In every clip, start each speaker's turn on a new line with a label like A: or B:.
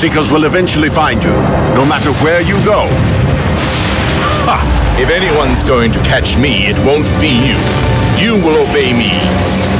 A: Seekers will eventually find you, no matter where you go.
B: Ha! If anyone's going to catch me, it won't be you. You will obey me.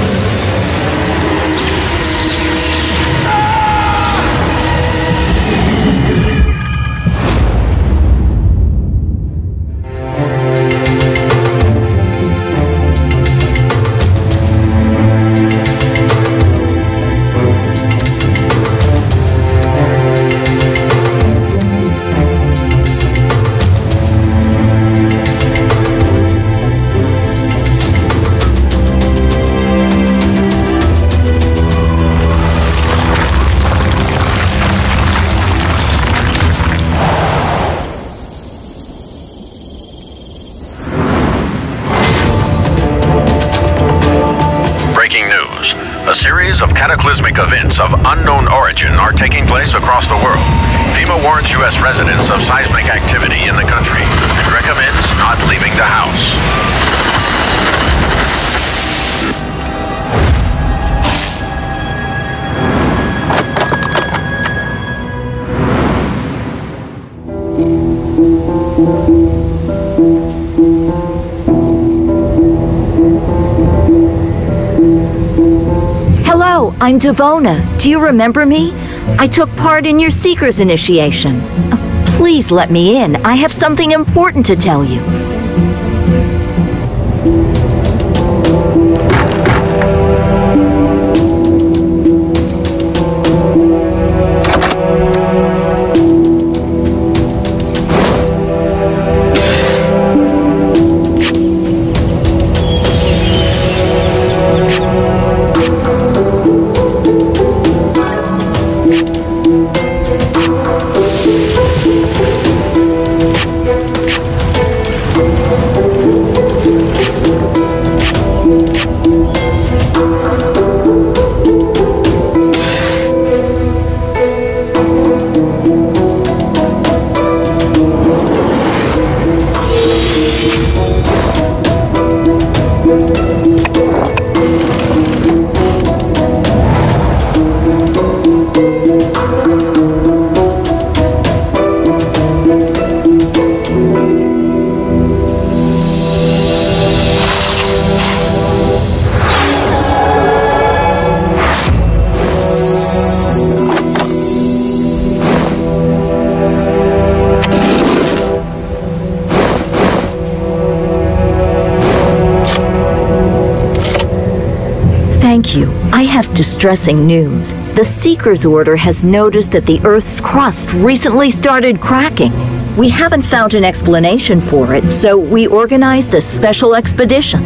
C: I'm Devona. Do you remember me? I took part in your Seeker's initiation. Uh, Please let me in. I have something important to tell you. Thank you. I have distressing news. The Seeker's Order has noticed that the Earth's crust recently started cracking. We haven't found an explanation for it, so we organized a special expedition.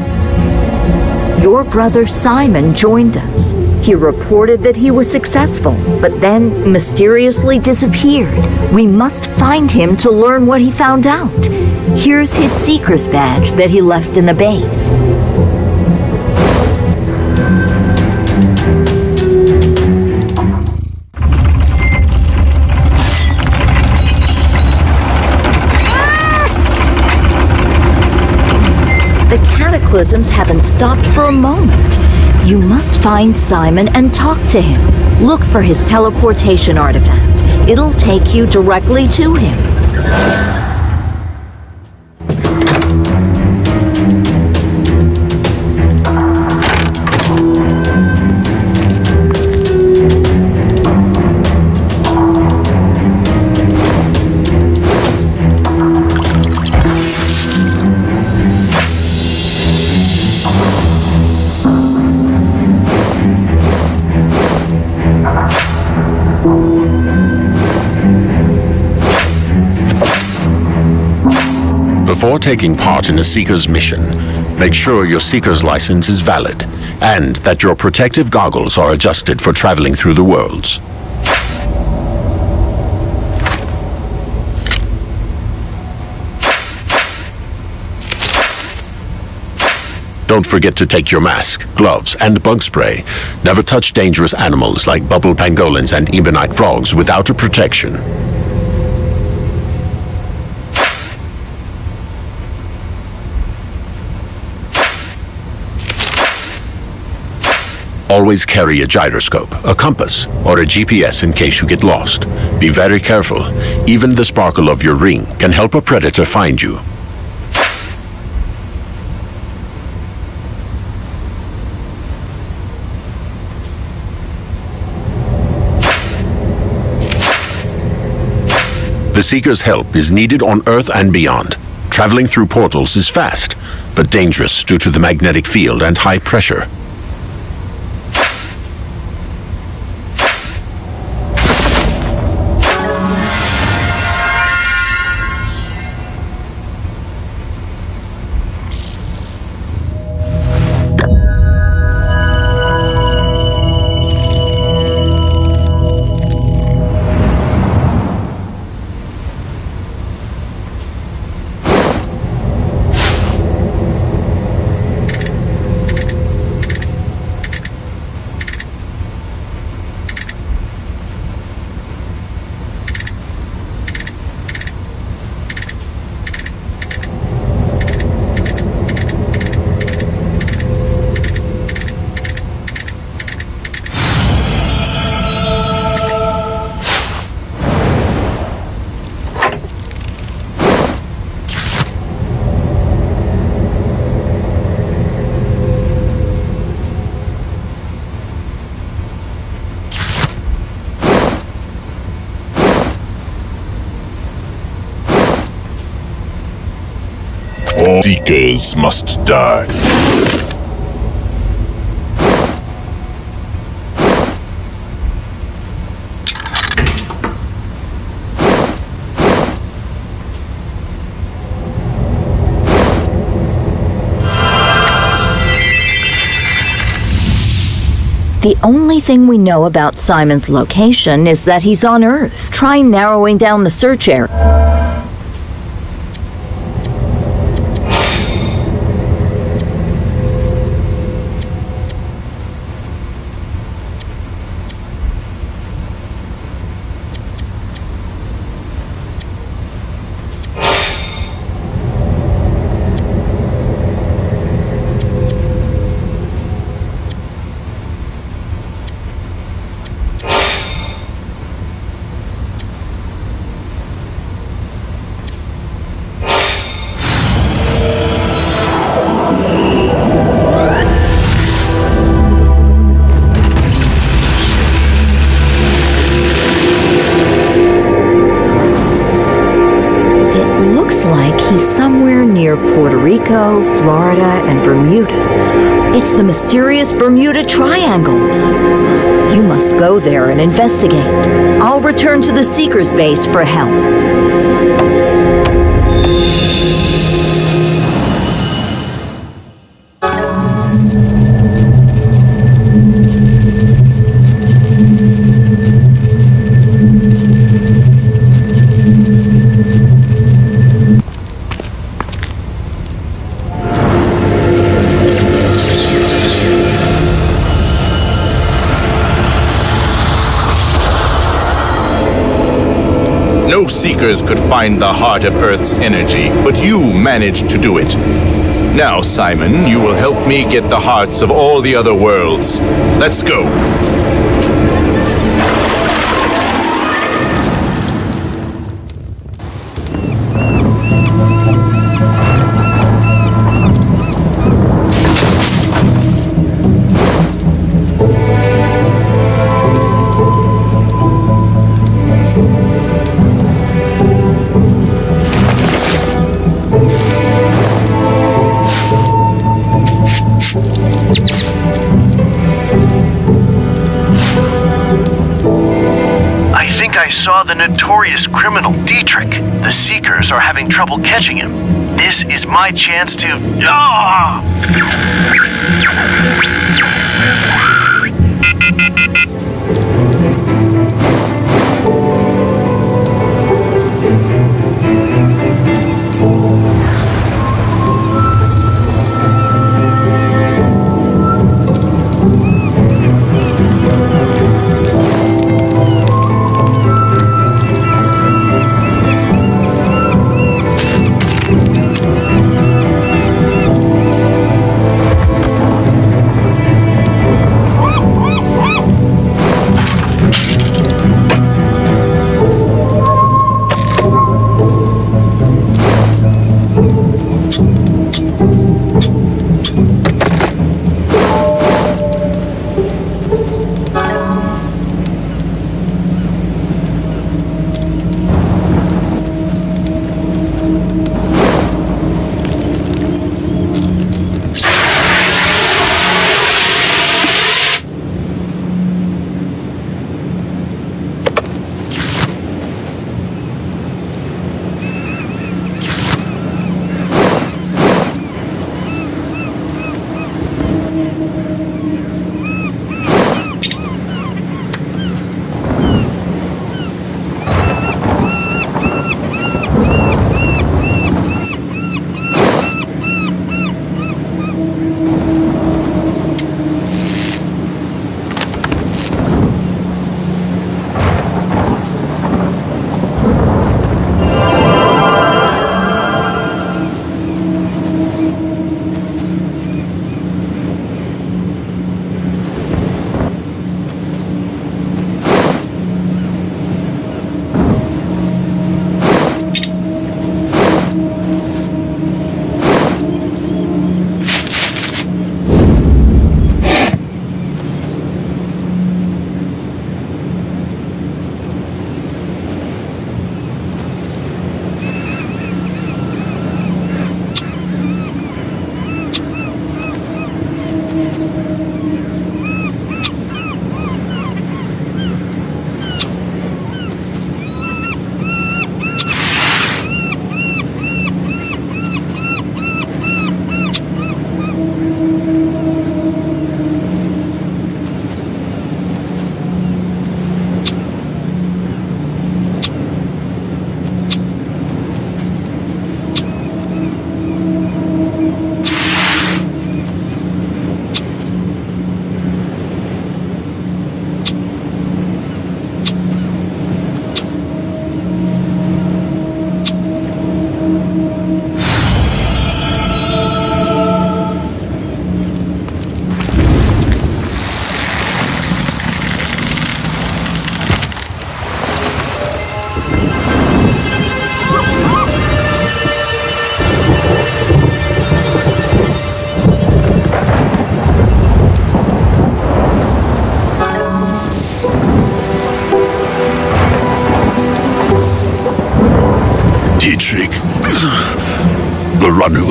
C: Your brother Simon joined us. He reported that he was successful, but then mysteriously disappeared. We must find him to learn what he found out. Here's his Seeker's badge that he left in the base. Cataclysms haven't stopped for a moment. You must find Simon and talk to him. Look for his teleportation artifact. It'll take you directly to him.
A: Before taking part in a Seeker's mission, make sure your Seeker's license is valid and that your protective goggles are adjusted for traveling through the worlds. Don't forget to take your mask, gloves, and bug spray. Never touch dangerous animals like bubble pangolins and ebonite frogs without a protection. Always carry a gyroscope, a compass, or a GPS in case you get lost. Be very careful. Even the sparkle of your ring can help a predator find you. The Seeker's help is needed on Earth and beyond. Traveling through portals is fast, but dangerous due to the magnetic field and high pressure.
B: Seekers must die.
C: The only thing we know about Simon's location is that he's on Earth. Try narrowing down the search area. The Seeker's base for help.
B: Seekers could find the heart of Earth's energy, but you managed to do it. Now, Simon, you will help me get the hearts of all the other worlds. Let's go.
D: The notorious criminal Dietrich. The Seekers are having trouble catching him. This is my chance to. Ah!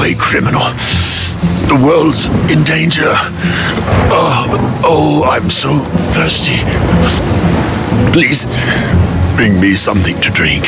A: Runaway criminal. The world's in danger. Oh, oh, I'm so thirsty. Please, bring me something to drink.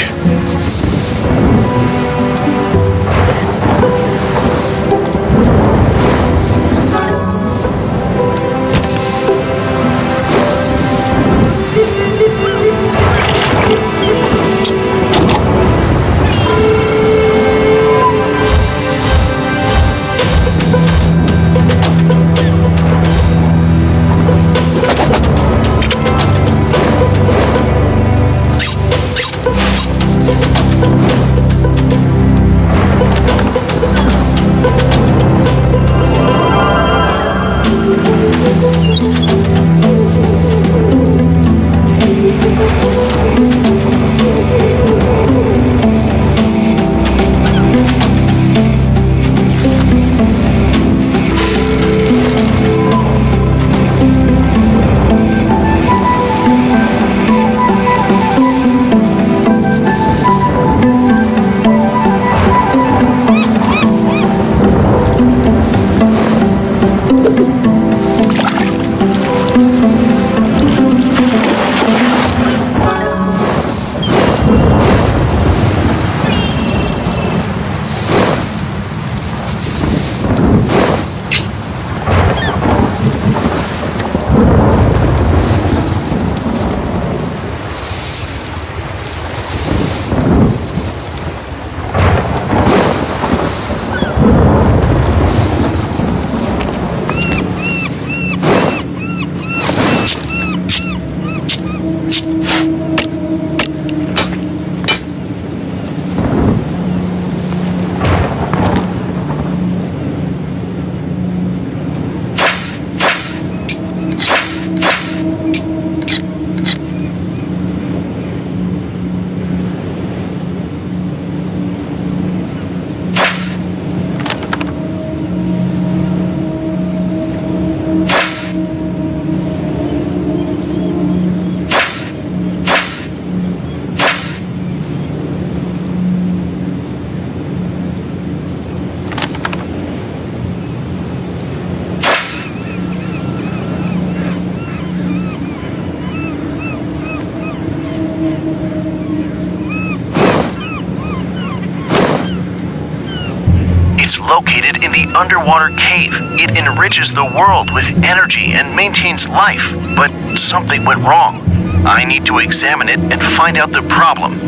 D: Underwater cave. It enriches the world with energy and maintains life, but something went wrong. I need to examine it and find out the problem.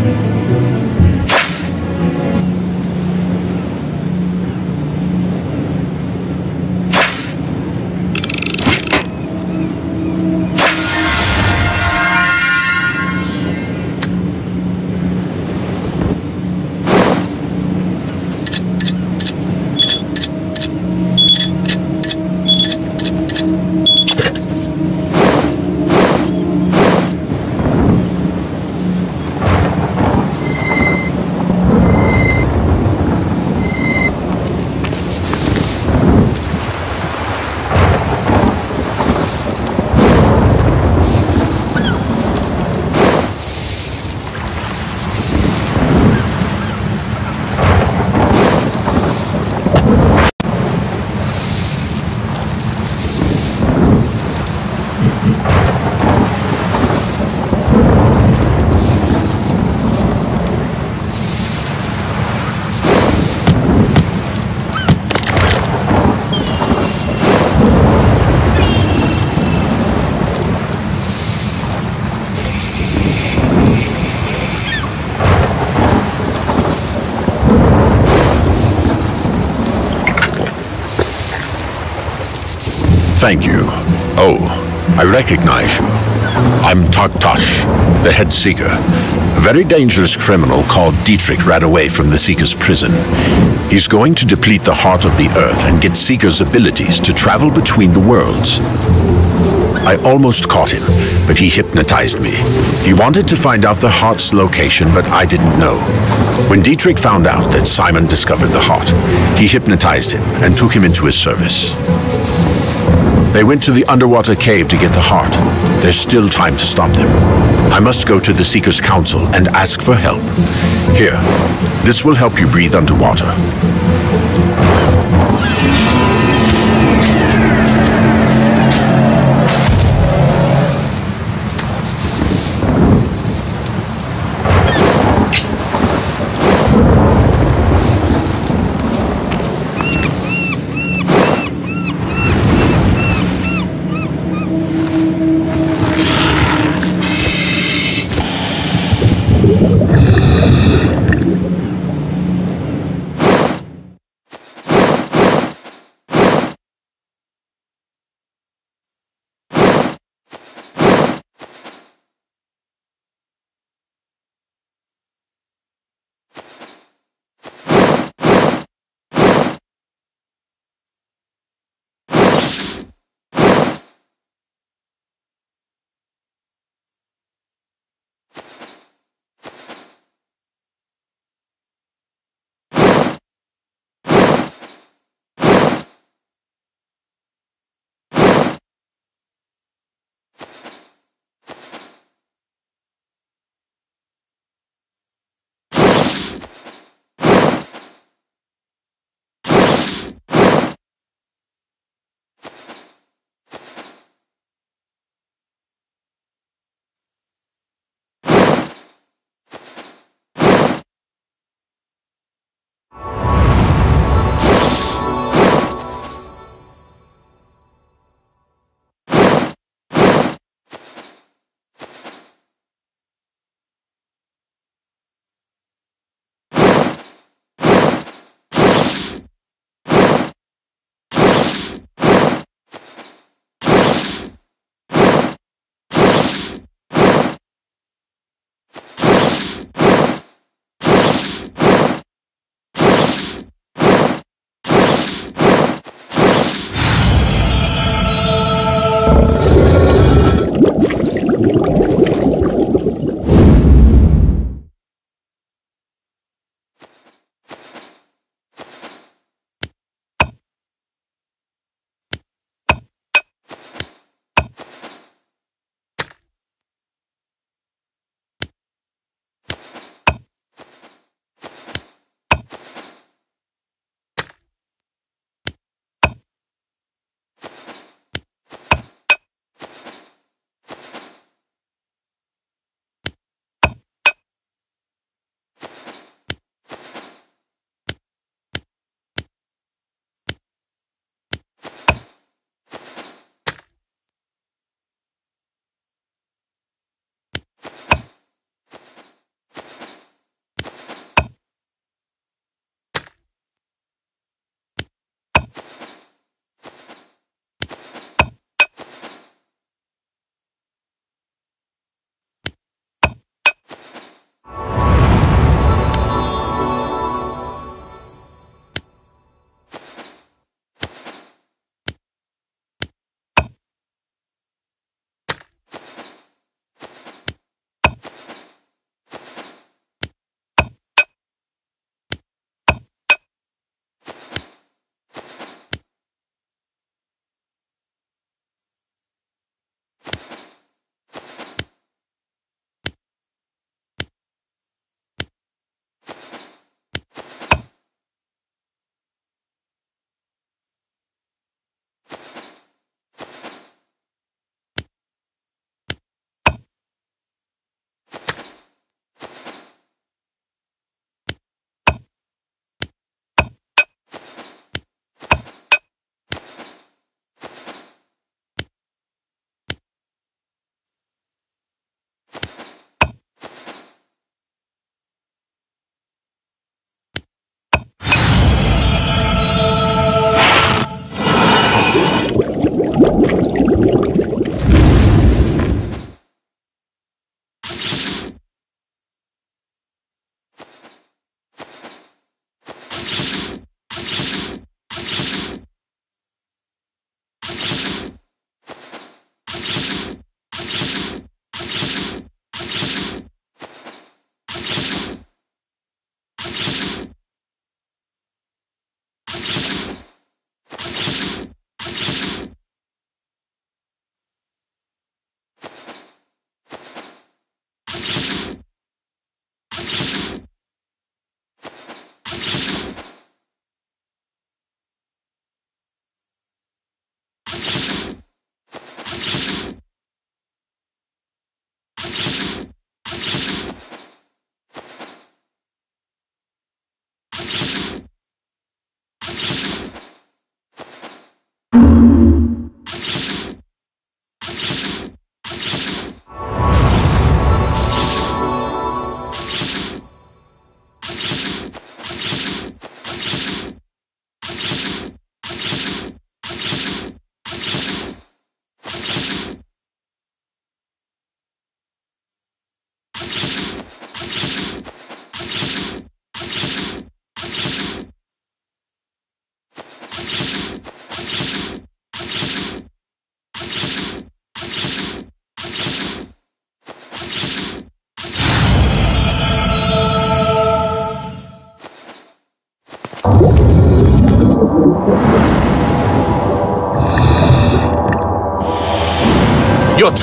A: Thank you. Oh, I recognize you. I'm Taktash, the head seeker. A very dangerous criminal called Dietrich ran away from the Seeker's prison. He's going to deplete the heart of the Earth and get Seeker's abilities to travel between the worlds. I almost caught him, but he hypnotized me. He wanted to find out the heart's location, but I didn't know. When Dietrich found out that Simon discovered the heart, he hypnotized him and took him into his service. They went to the underwater cave to get the heart. There's still time to stop them. I must go to the Seeker's Council and ask for help. Here, this will help you breathe underwater.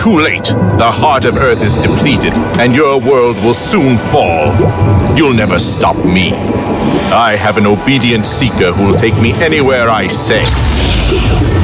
B: Too late. The heart of Earth is depleted, and your world will soon fall. You'll never stop me. I have an obedient seeker who will take me anywhere I say.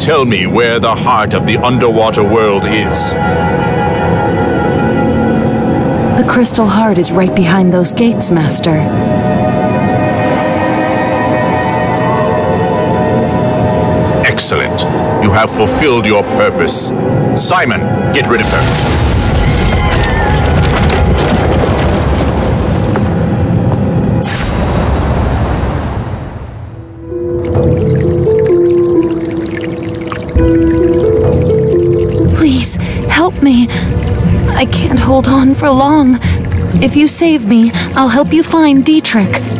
B: Tell me where the heart of the underwater world is.
E: The crystal heart is right behind those gates, Master.
B: Excellent. You have fulfilled your purpose. Simon, get rid of her.
E: Can't hold on for long. If you save me, I'll help you find Dietrich.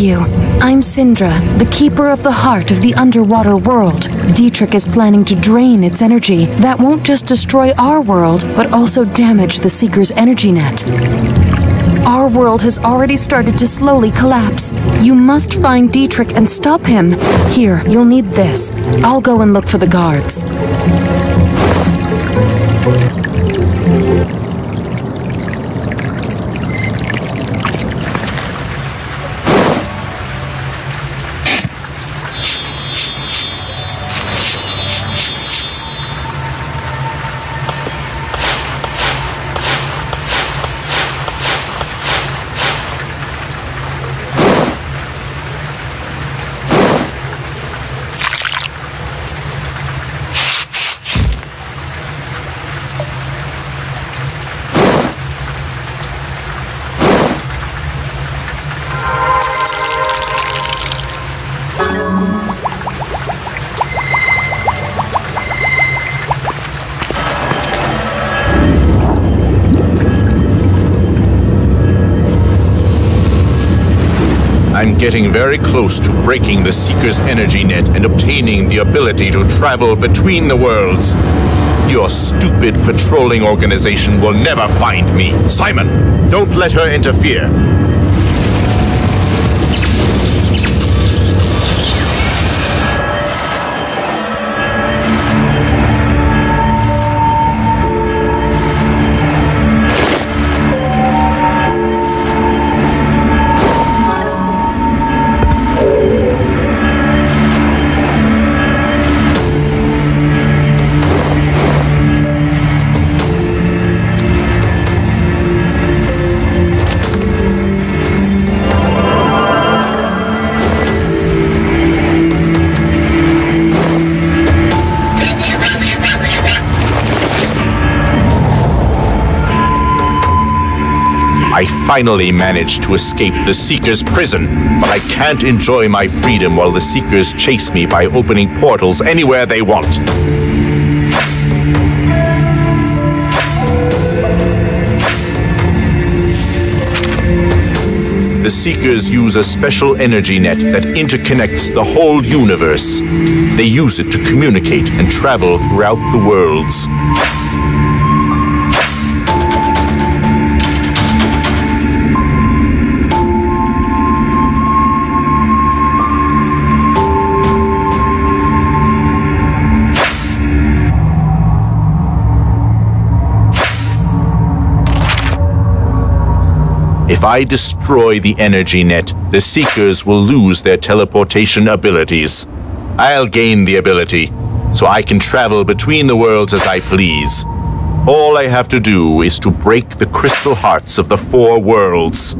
E: You. I'm Sindra, the keeper of the heart of the underwater world. Dietrich is planning to drain its energy. That won't just destroy our world, but also damage the Seeker's energy net. Our world has already started to slowly collapse. You must find Dietrich and stop him. Here, you'll need this. I'll go and look for the guards.
B: Getting very close to breaking the Seeker's energy net and obtaining the ability to travel between the worlds. Your stupid patrolling organization will never find me. Simon, don't let her interfere. Finally managed to escape the Seeker's prison, but I can't enjoy my freedom while the Seekers chase me by opening portals anywhere they want. The Seekers use a special energy net that interconnects the whole universe. They use it to communicate and travel throughout the worlds. If I destroy the energy net, the Seekers will lose their teleportation abilities. I'll gain the ability, so I can travel between the worlds as I please. All I have to do is to break the crystal hearts of the four worlds.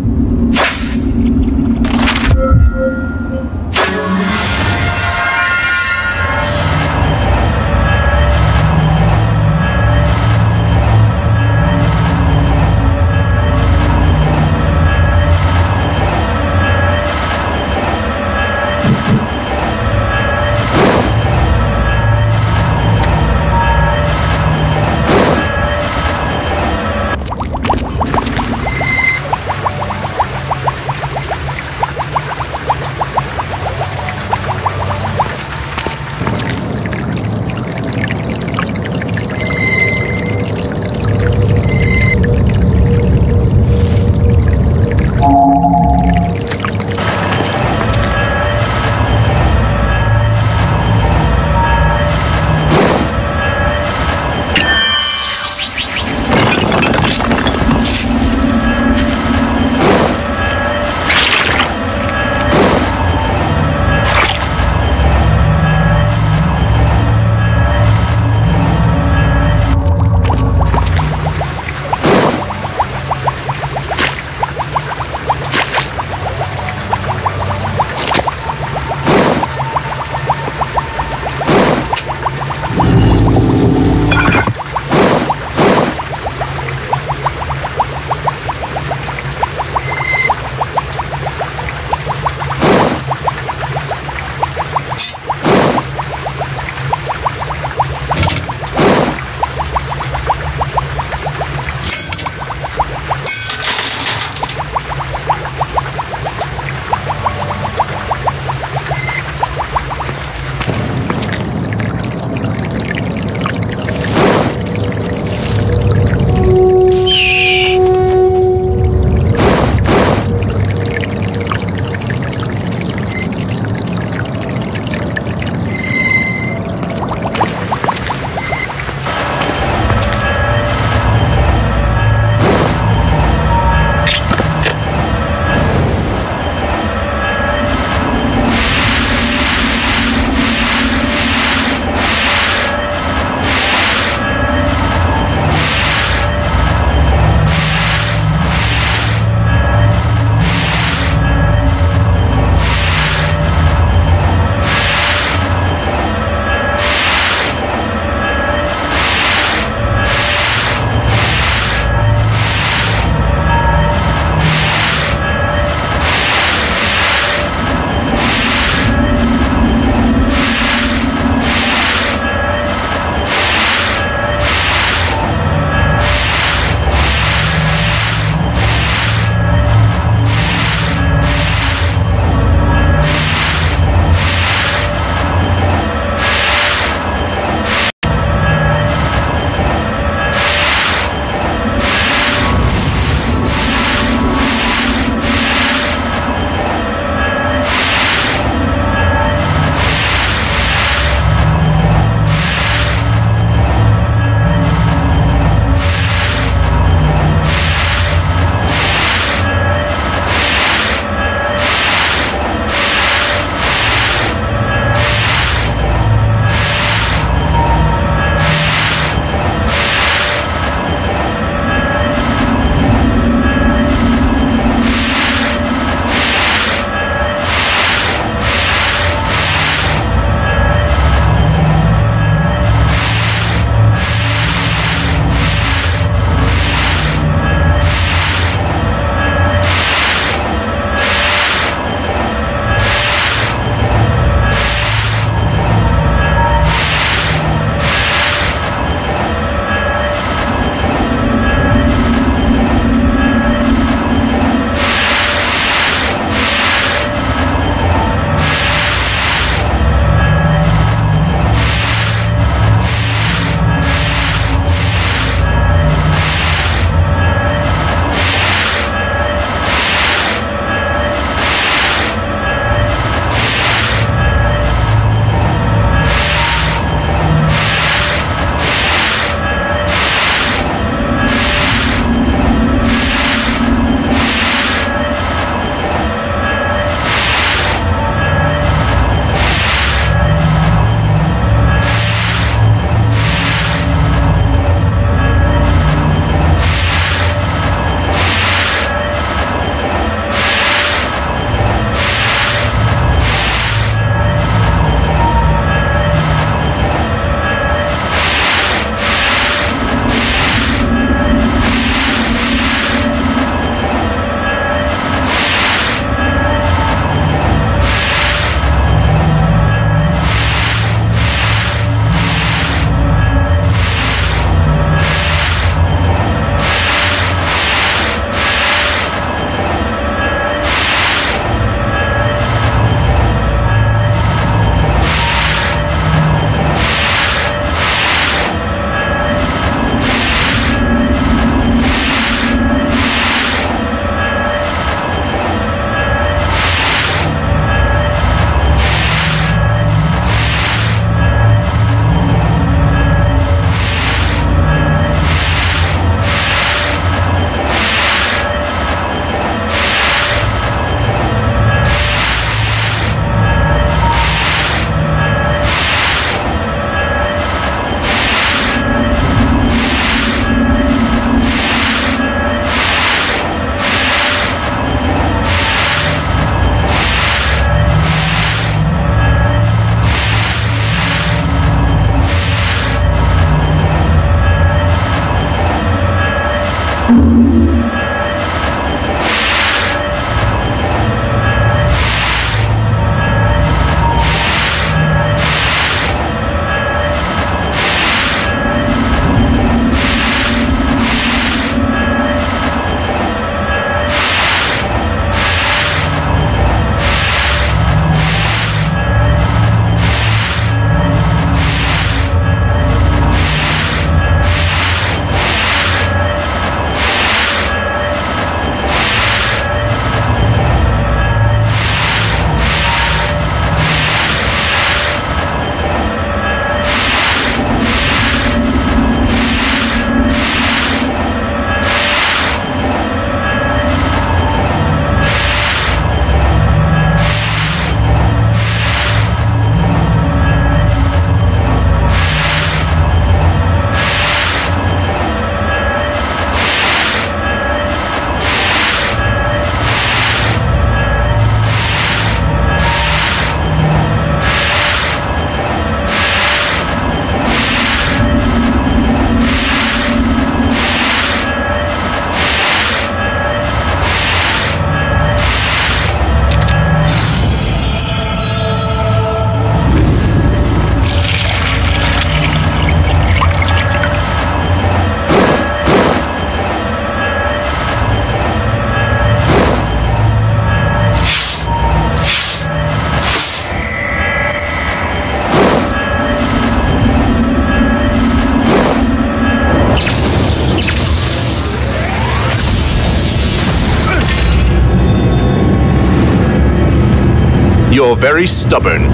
B: Very stubborn.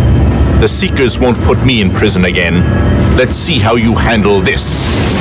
B: The Seekers won't put me in prison again. Let's see how you handle this.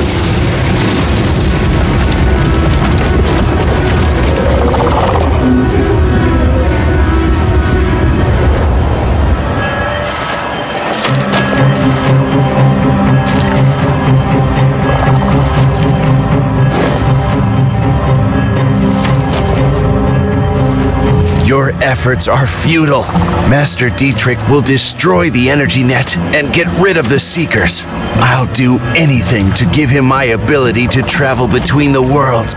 F: Efforts are futile. Master Dietrich will destroy the energy net and get rid of the Seekers. I'll do anything to give him my ability to travel between the worlds.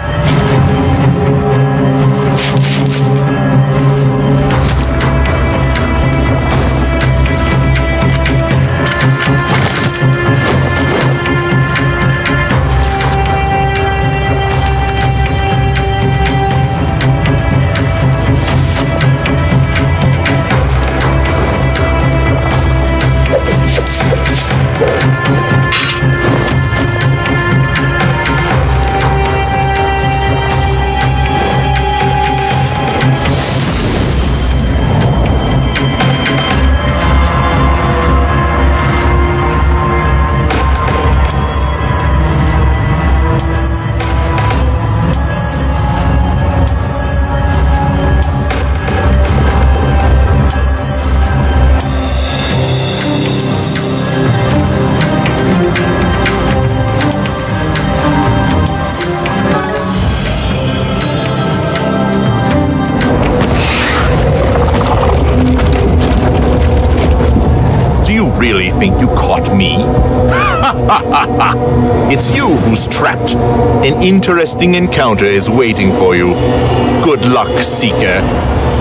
B: It's you who's trapped. An interesting encounter is waiting for you. Good luck, Seeker.